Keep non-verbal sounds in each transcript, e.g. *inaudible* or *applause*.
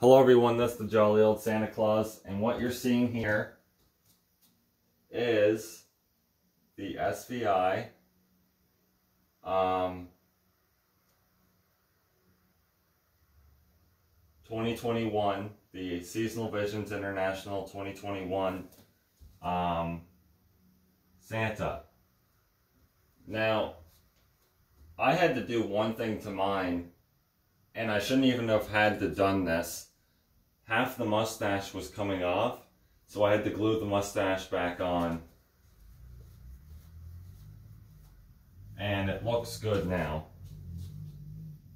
Hello everyone, this is the Jolly Old Santa Claus, and what you're seeing here is the SVI um, 2021, the Seasonal Visions International 2021 um, Santa. Now, I had to do one thing to mine, and I shouldn't even have had to done this. Half the mustache was coming off, so I had to glue the mustache back on. And it looks good now.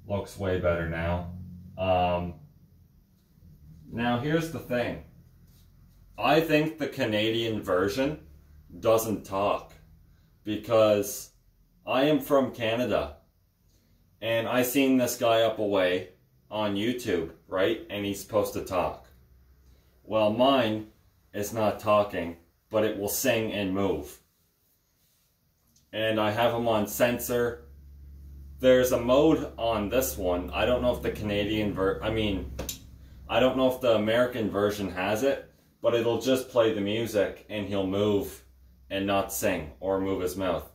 Looks way better now. Um, now here's the thing. I think the Canadian version doesn't talk because I am from Canada and I seen this guy up away on YouTube, right? And he's supposed to talk. Well, mine is not talking, but it will sing and move. And I have him on sensor. There's a mode on this one. I don't know if the Canadian ver I mean, I don't know if the American version has it, but it'll just play the music and he'll move and not sing or move his mouth.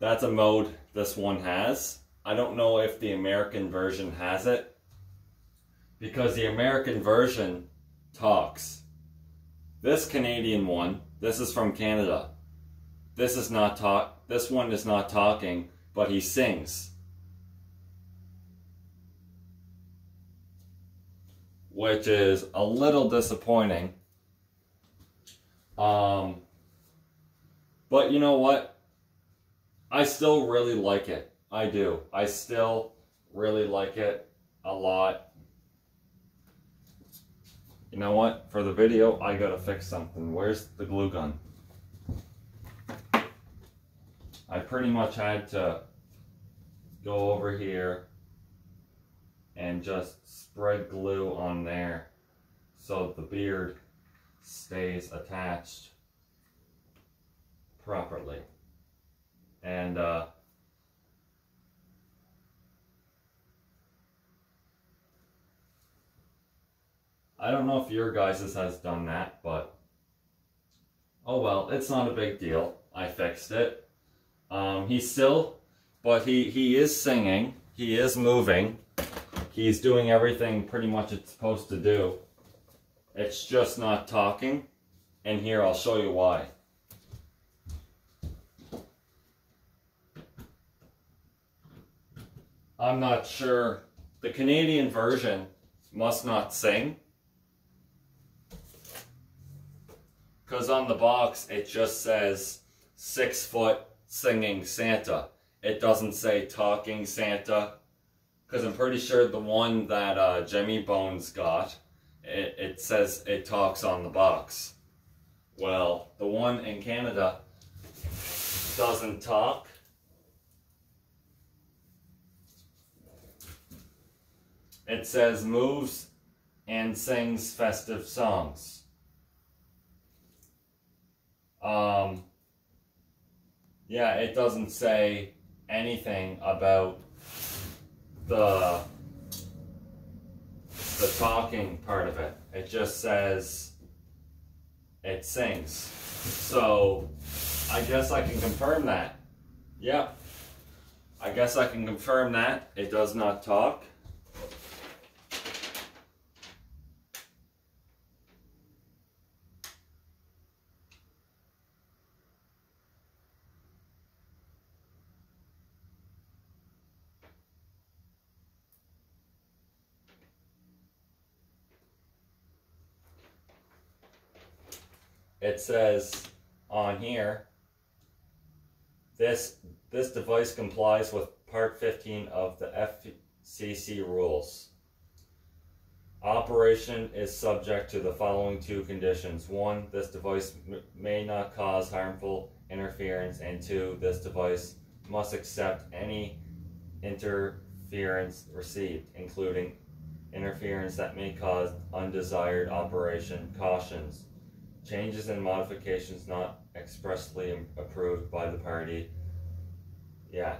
That's a mode this one has. I don't know if the American version has it because the American version talks. This Canadian one, this is from Canada. This is not talk. This one is not talking, but he sings. Which is a little disappointing. Um, but you know what? I still really like it. I do. I still really like it a lot. You know what? For the video, I gotta fix something. Where's the glue gun? I pretty much had to go over here and just spread glue on there so the beard stays attached properly. And uh, I don't know if your guys' has done that, but oh well, it's not a big deal. I fixed it. Um, he's still, but he, he is singing. He is moving. He's doing everything pretty much it's supposed to do. It's just not talking. And here, I'll show you why. I'm not sure. The Canadian version must not sing. Because on the box, it just says six foot singing Santa. It doesn't say talking Santa. Because I'm pretty sure the one that uh, Jimmy Bones got, it, it says it talks on the box. Well, the one in Canada doesn't talk. It says moves and sings festive songs. Um, yeah, it doesn't say anything about the the talking part of it. It just says it sings. So I guess I can confirm that. Yep. I guess I can confirm that. It does not talk. It says on here, this, this device complies with part 15 of the FCC rules. Operation is subject to the following two conditions. One, this device may not cause harmful interference, and two, this device must accept any interference received, including interference that may cause undesired operation. Cautions changes and modifications not expressly approved by the party. Yeah.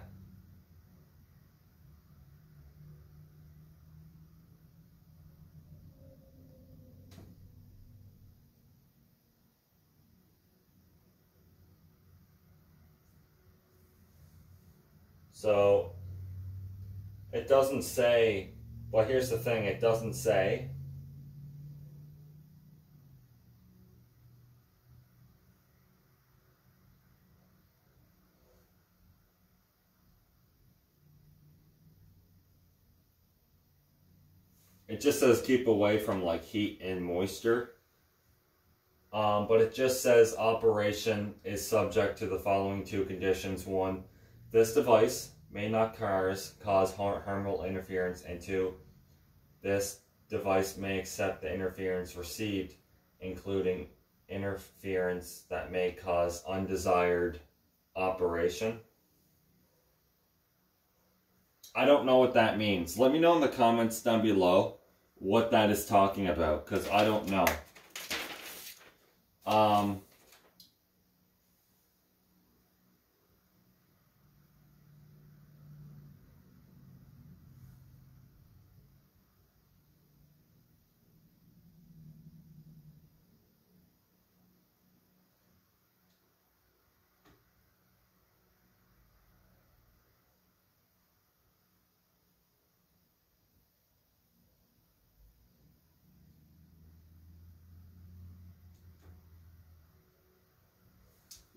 So it doesn't say, well, here's the thing it doesn't say It just says keep away from like heat and moisture. Um, but it just says operation is subject to the following two conditions. One, this device may not cause, cause harmful interference. And two, this device may accept the interference received, including interference that may cause undesired operation. I don't know what that means. Let me know in the comments down below what that is talking about, because I don't know. Um,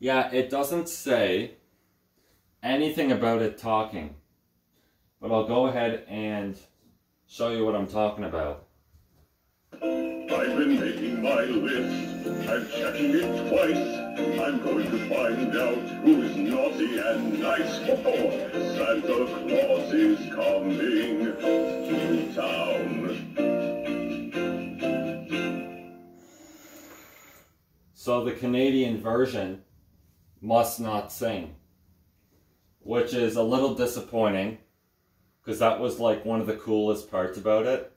Yeah, it doesn't say anything about it talking. But I'll go ahead and show you what I'm talking about. I've been making my list and checking it twice. I'm going to find out who's naughty and nice. Oh, Santa Claus is coming to town. So the Canadian version must not sing, which is a little disappointing because that was like one of the coolest parts about it.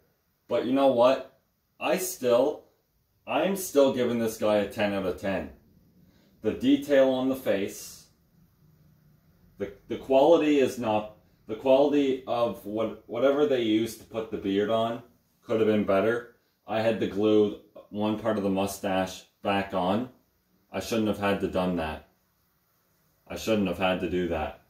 But you know what? I still, I'm still giving this guy a 10 out of 10. The detail on the face, the, the quality is not, the quality of what whatever they used to put the beard on could have been better. I had to glue one part of the mustache back on. I shouldn't have had to done that. I shouldn't have had to do that.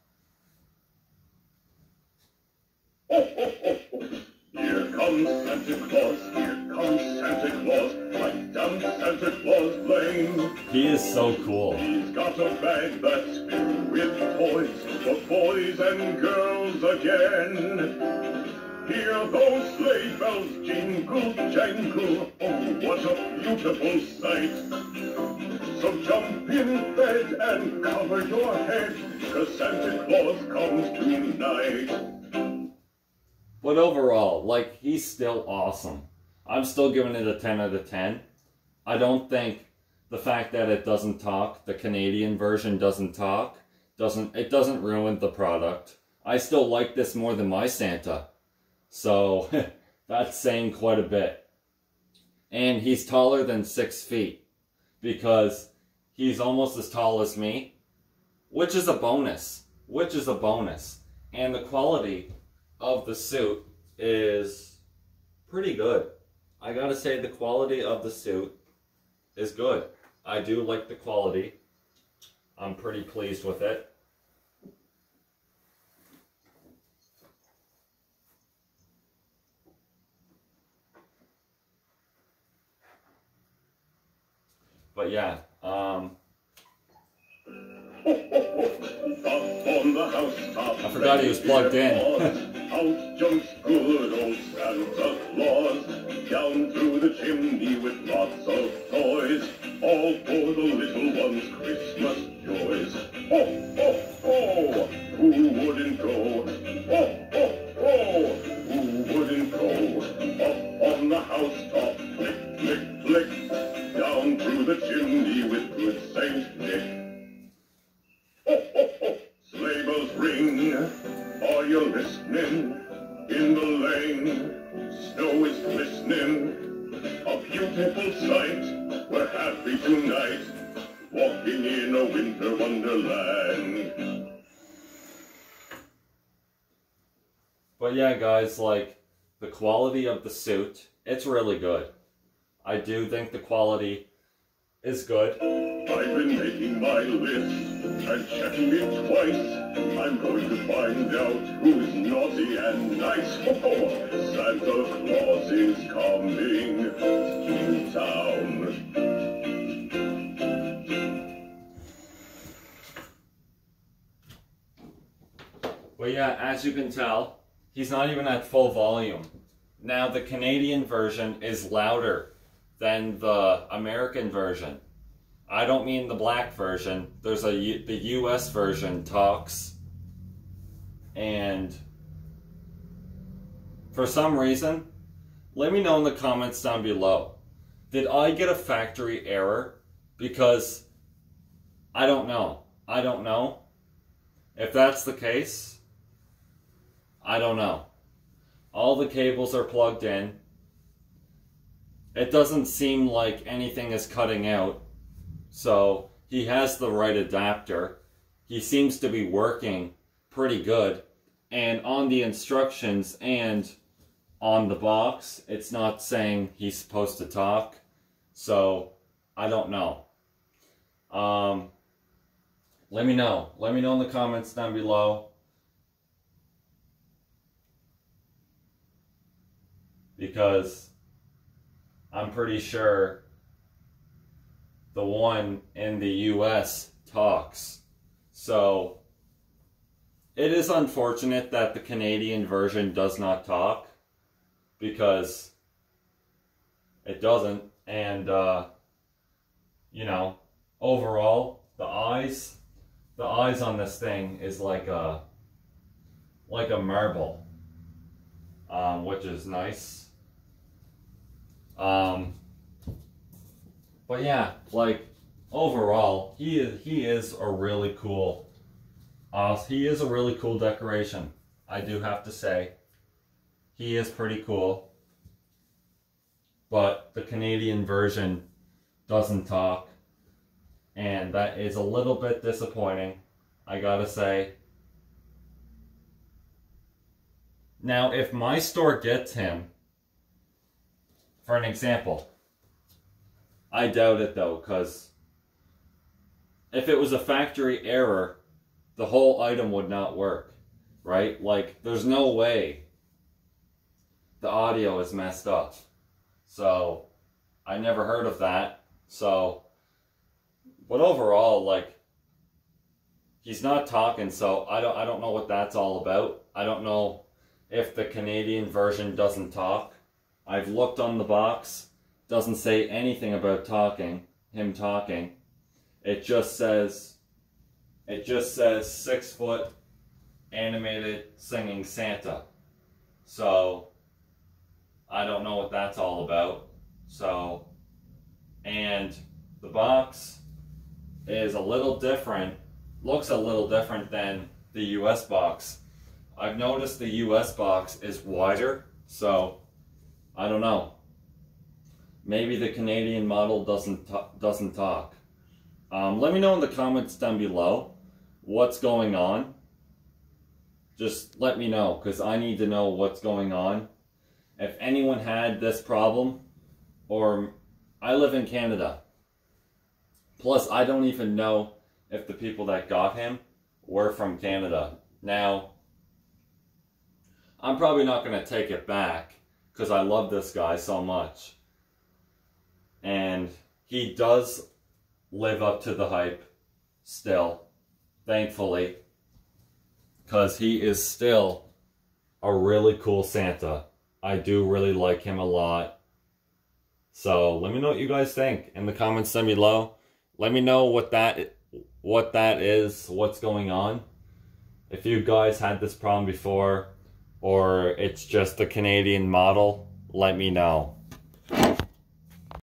Here comes Santa Claus, here comes Santa Claus, right down Santa Claus Lane. He is so cool. He's got a bag that's filled with toys for boys and girls again. Hear those sleigh bells jingle, jangle, oh, what a beautiful sight. So jump in bed and cover your head, cause Santa Claus comes tonight. But overall, like, he's still awesome. I'm still giving it a 10 out of 10. I don't think the fact that it doesn't talk, the Canadian version doesn't talk, doesn't it doesn't ruin the product. I still like this more than my Santa. So, *laughs* that's saying quite a bit. And he's taller than six feet because He's almost as tall as me, which is a bonus, which is a bonus. And the quality of the suit is pretty good. I gotta say the quality of the suit is good. I do like the quality. I'm pretty pleased with it. But yeah, um, I forgot he was plugged in. Out jumps good old Santa Claus, down through the chimney with lots of toys, all for the little ones' Christmas joys. Oh, oh, oh, who wouldn't go? Oh, oh, oh, who wouldn't go? Up on the housetop, click, click, click down through the chimney with good Saint Nick. Ho, sleigh bells ring, are you listening? In the lane, snow is glistening, a beautiful sight, we're happy tonight, walking in a winter wonderland. But yeah, guys, like, the quality of the suit, it's really good. I do think the quality is good. I've been making my list and checking it twice. I'm going to find out who's naughty and nice. Oh, Santa Claus is coming to town. But yeah, as you can tell, he's not even at full volume. Now the Canadian version is louder than the American version. I don't mean the black version. There's a the US version talks and for some reason, let me know in the comments down below. Did I get a factory error? Because I don't know. I don't know. If that's the case, I don't know. All the cables are plugged in. It doesn't seem like anything is cutting out. So he has the right adapter. He seems to be working pretty good. And on the instructions and on the box, it's not saying he's supposed to talk. So I don't know. Um, let me know. Let me know in the comments down below. Because I'm pretty sure the one in the US talks. So it is unfortunate that the Canadian version does not talk because it doesn't. And, uh, you know, overall, the eyes, the eyes on this thing is like a, like a marble, um, which is nice. Um, but yeah, like overall, he is he is a really cool. Uh, he is a really cool decoration. I do have to say, he is pretty cool. But the Canadian version doesn't talk, and that is a little bit disappointing. I gotta say. Now, if my store gets him, for an example, I doubt it though, because if it was a factory error, the whole item would not work, right? Like, there's no way the audio is messed up. So, I never heard of that. So, but overall, like, he's not talking, so I don't, I don't know what that's all about. I don't know if the Canadian version doesn't talk. I've looked on the box doesn't say anything about talking, him talking. It just says, it just says six foot animated singing Santa. So, I don't know what that's all about. So, and the box is a little different, looks a little different than the US box. I've noticed the US box is wider, so I don't know. Maybe the Canadian model doesn't doesn't talk. Um, let me know in the comments down below what's going on. Just let me know because I need to know what's going on. If anyone had this problem, or I live in Canada. Plus, I don't even know if the people that got him were from Canada. Now, I'm probably not going to take it back because I love this guy so much and he does live up to the hype still, thankfully, because he is still a really cool Santa. I do really like him a lot. So let me know what you guys think in the comments down below. Let me know what that what that is, what's going on. If you guys had this problem before or it's just the Canadian model, let me know.